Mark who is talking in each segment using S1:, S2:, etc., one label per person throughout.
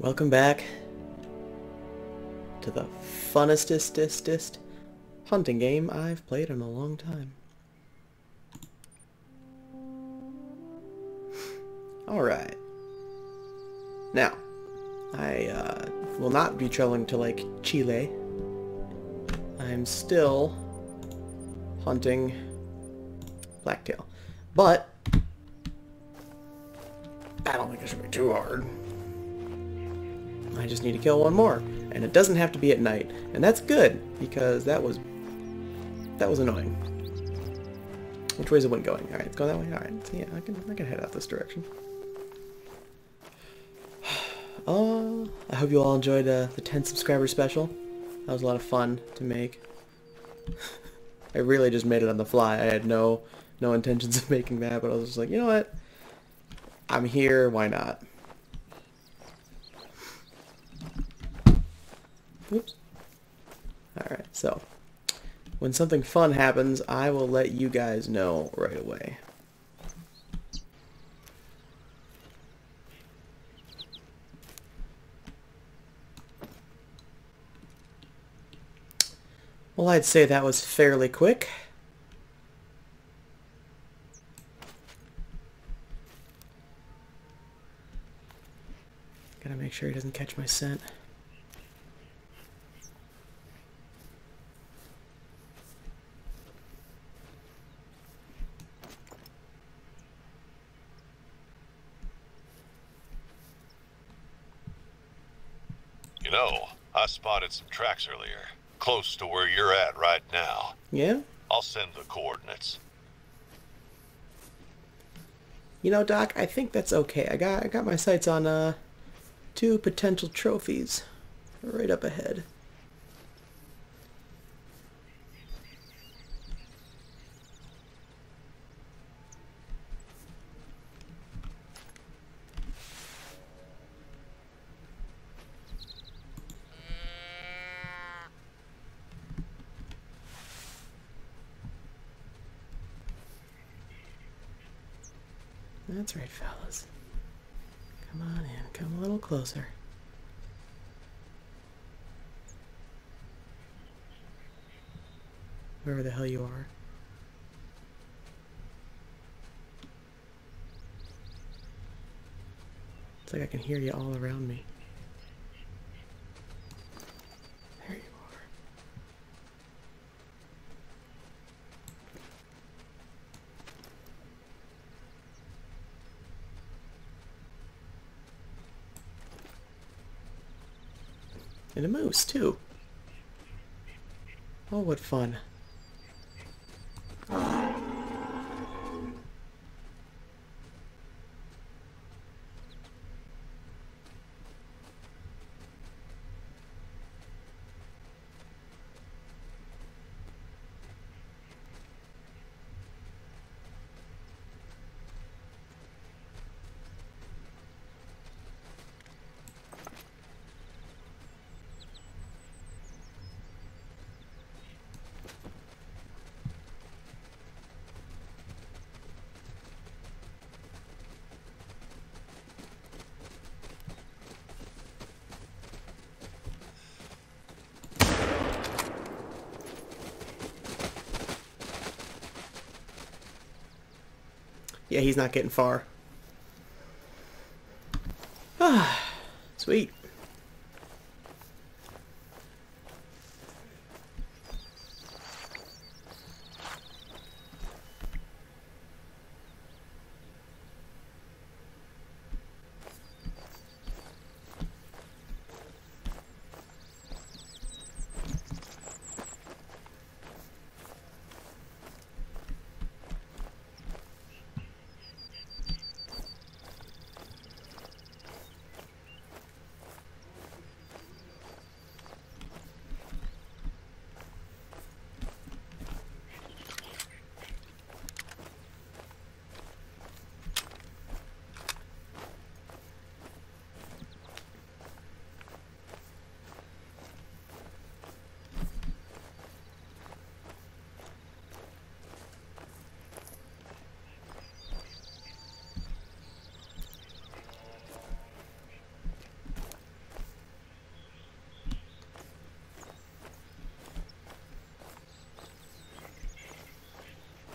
S1: Welcome back to the funnestest hunting game I've played in a long time. Alright. Now, I uh, will not be traveling to like Chile. I'm still hunting blacktail. But, I don't think it should be too hard. I just need to kill one more. And it doesn't have to be at night. And that's good, because that was that was annoying. Which way is the wind going? Alright, it's going that way? Alright, so yeah, I can I can head out this direction. Oh, I hope you all enjoyed uh, the 10 subscriber special. That was a lot of fun to make. I really just made it on the fly. I had no no intentions of making that, but I was just like, you know what? I'm here, why not? Oops. Alright, so when something fun happens, I will let you guys know right away. Well, I'd say that was fairly quick. Gotta make sure he doesn't catch my scent.
S2: You know, I spotted some tracks earlier, close to where you're at right now.
S1: Yeah?
S2: I'll send the coordinates.
S1: You know, Doc, I think that's okay. I got I got my sights on uh two potential trophies right up ahead. That's right, fellas. Come on in. Come a little closer. Wherever the hell you are. It's like I can hear you all around me. And a moose, too. Oh, what fun. Yeah, he's not getting far. Ah, sweet.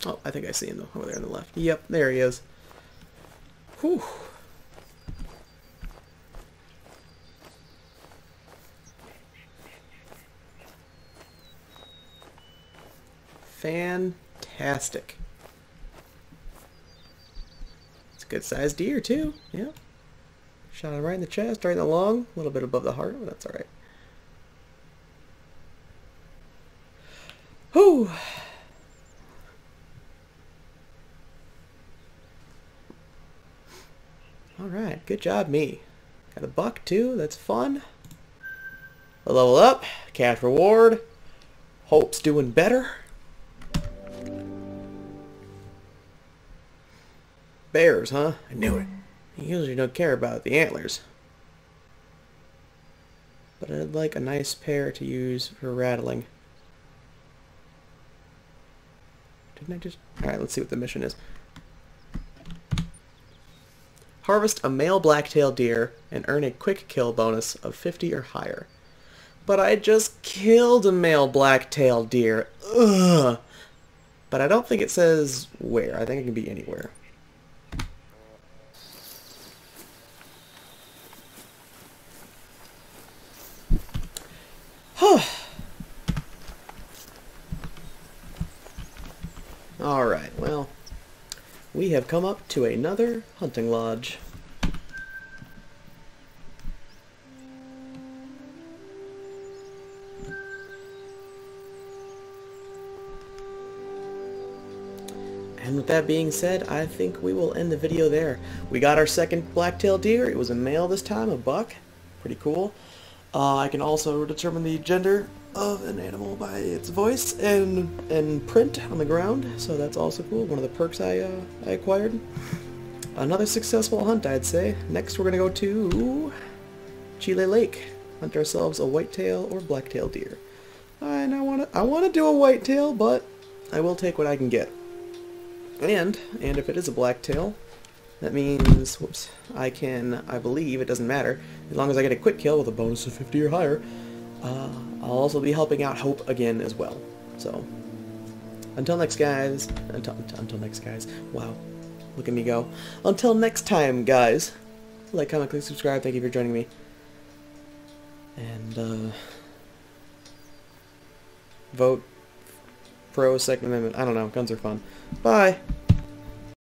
S1: Oh, I think I see him though, over there on the left. Yep, there he is. Whew. Fantastic. It's a good sized deer too, yeah. Shot him right in the chest, right in the lung, a little bit above the heart, but that's alright. Whew. Alright, good job me. Got a buck too, that's fun. A level up, cash reward. Hope's doing better. Bears, huh? I knew it. You usually don't care about the antlers. But I'd like a nice pair to use for rattling. Didn't I just... Alright, let's see what the mission is. Harvest a male blacktail deer and earn a quick kill bonus of 50 or higher. But I just killed a male blacktail deer. Ugh. But I don't think it says where. I think it can be anywhere. Alright, well, we have come up to another hunting lodge. And with that being said, I think we will end the video there. We got our second blacktail deer. It was a male this time, a buck. Pretty cool. Uh, I can also determine the gender of an animal by its voice and and print on the ground, so that's also cool. One of the perks I, uh, I acquired. Another successful hunt, I'd say. Next we're going to go to Chile Lake. Hunt ourselves a whitetail or blacktail deer. And I want to I want to do a whitetail, but I will take what I can get. And, and if it is a blacktail, that means, whoops, I can, I believe, it doesn't matter, as long as I get a quick kill with a bonus of 50 or higher, uh, I'll also be helping out Hope again as well. So, until next guys, until, until next guys, wow, look at me go. Until next time, guys, like, comment, click, subscribe, thank you for joining me. And, uh, vote pro Second Amendment. I don't know, guns are fun. Bye!